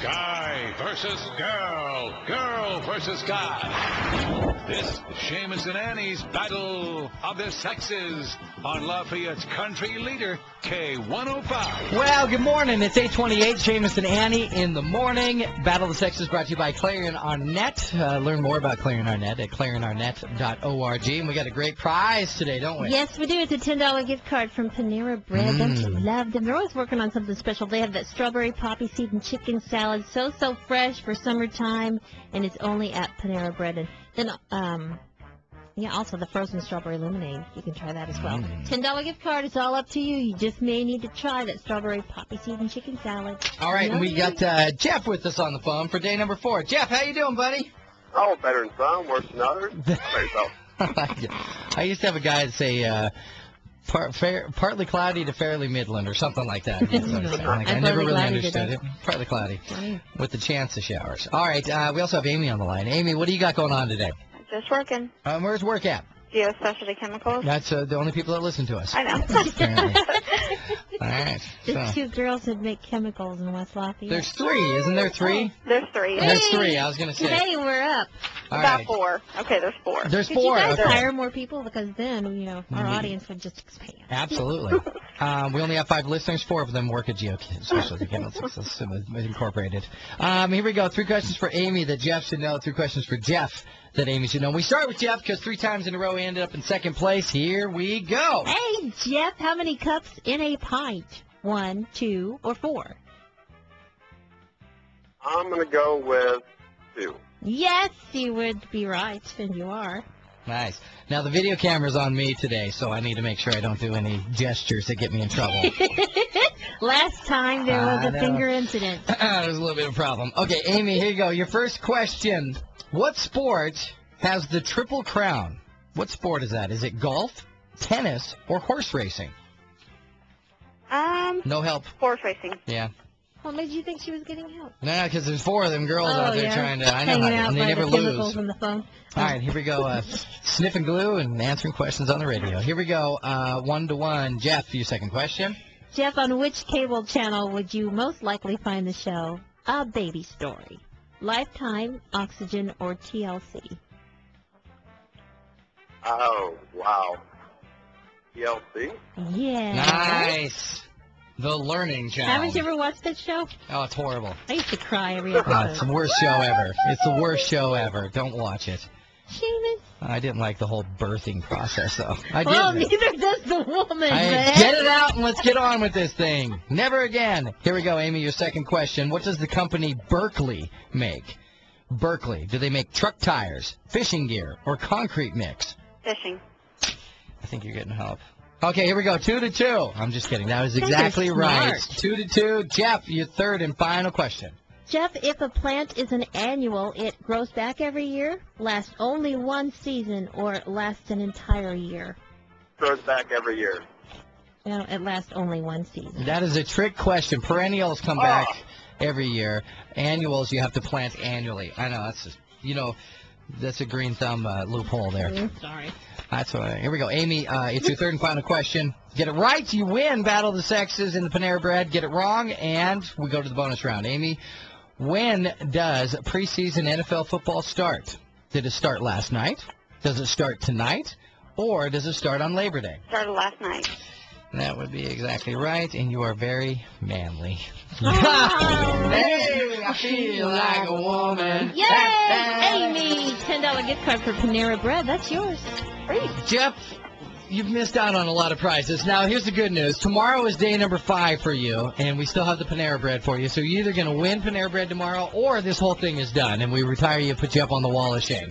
Sky Guy versus girl. Girl versus guy. This is Seamus and Annie's Battle of the Sexes on Lafayette's country leader, K105. Well, good morning. It's 828. Seamus and Annie in the morning. Battle of the Sexes brought to you by Clarian Arnett. Uh, learn more about Clarian Arnett at clarianarnett.org. And we got a great prize today, don't we? Yes, we do. It's a ten dollar gift card from Panera Bread. Don't you Mm. love them? They're always working on something special. They have that strawberry poppy seed and chicken salad, so so fresh for summertime, and it's only at Panera Bread. And then, um, yeah, also the frozen strawberry lemonade. You can try that as well. Mm. Ten dollar gift card. It's all up to you. You just may need to try that strawberry poppy seed and chicken salad. All right, and we got uh, Jeff with us on the phone for day number four. Jeff, how you doing, buddy? Oh, better than some, worse than others. How about yourself? I used to have a guy say uh, par- fair, partly cloudy to fairly midland or something like that. Like, I never really understood it. Partly cloudy with the chance of showers. All right, uh, we also have Amy on the line. Amy, what do you got going on today? Just working. Um, where's work at? Geo Specialty Chemicals. That's uh, the only people that listen to us. I know. Apparently. All right. There's So. two girls that make chemicals in West Lafayette. There's three, isn't there? Three. There's three. Hey! There's three. I was gonna say. Today we're up. All About right. four. Okay, there's four. There's Could four. you guys okay. hire more people? Because then, you know, our Mhm. audience would just expand. Absolutely. um, we only have five listeners. Four of them work at Geo Specialty Chemicals Incorporated. Um, here we go. Three questions for Amy that Jeff should know. Three questions for Jeff that Amy should know. We start with Jeff because three times in a row he ended up in second place. Here we go. Hey, Jeff, how many cups in a pint? One, two, or four? I'm going to go with two. Yes, you would be right, and you are. Nice. Now the video camera's on me today, so I need to make sure I don't do any gestures that get me in trouble. Last time there was I a know. finger incident. There's a little bit of a problem. Okay, Amy, here you go. Your first question. What sport has the triple crown? What sport is that? Is it golf, tennis, or horse racing? Um, No help. horse racing. Yeah. What made you think she was getting help? No, because there's four of them girls oh, out there yeah. trying to. I know Hanging how they, and they by never the chemicals lose. on the phone. All right, here we go. Uh, sniffing glue and answering questions on the radio. Here we go. Uh, one to one. Jeff, your second question. Jeff, on which cable channel would you most likely find the show A Baby Story? Lifetime, Oxygen, or TLC? Oh, wow. TLC? Yeah. Nice. The Learning Channel. Haven't you ever watched that show? Oh, it's horrible. I used to cry every Oh, it's the worst show ever. It's the worst show ever. Don't watch it. Seamus. I didn't like the whole birthing process, though. I Well, didn't. neither does the woman, I, man. get it out and let's get on with this thing. Never again. Here we go, Amy. Your second question. What does the company Berkley make? Berkley. Do they make truck tires, fishing gear, or concrete mix? Fishing. I think you're getting help. Okay, here we go. Two to two. I'm just kidding. That was exactly right. Two to two. Jeff, your third and final question. Jeff, if a plant is an annual, it grows back every year, lasts only one season, or lasts an entire year? Grows back every year. No, it lasts only one season. That is a trick question. Perennials come Oh. back every year. Annuals you have to plant annually. I know that's just, you know that's a green thumb uh, loophole there. Mm, Sorry. That's what. Here we go, Amy. Uh, it's your third and final question. Get it right, you win. Battle of the Sexes in the Panera Bread. Get it wrong, and we go to the bonus round. Amy, when does preseason NFL football start? Did it start last night? Does it start tonight? Or does it start on Labor Day? Started last night. That would be exactly right, and you are very manly. Oh. hey, I feel like a woman. Yay! Amy! $10 gift card for Panera Bread. That's yours. Great. Jeff, you've missed out on a lot of prizes. Now, here's the good news. Tomorrow is day number five for you, and we still have the Panera Bread for you. So you're either going to win Panera Bread tomorrow, or this whole thing is done, and we retire you, put you up on the wall of shame.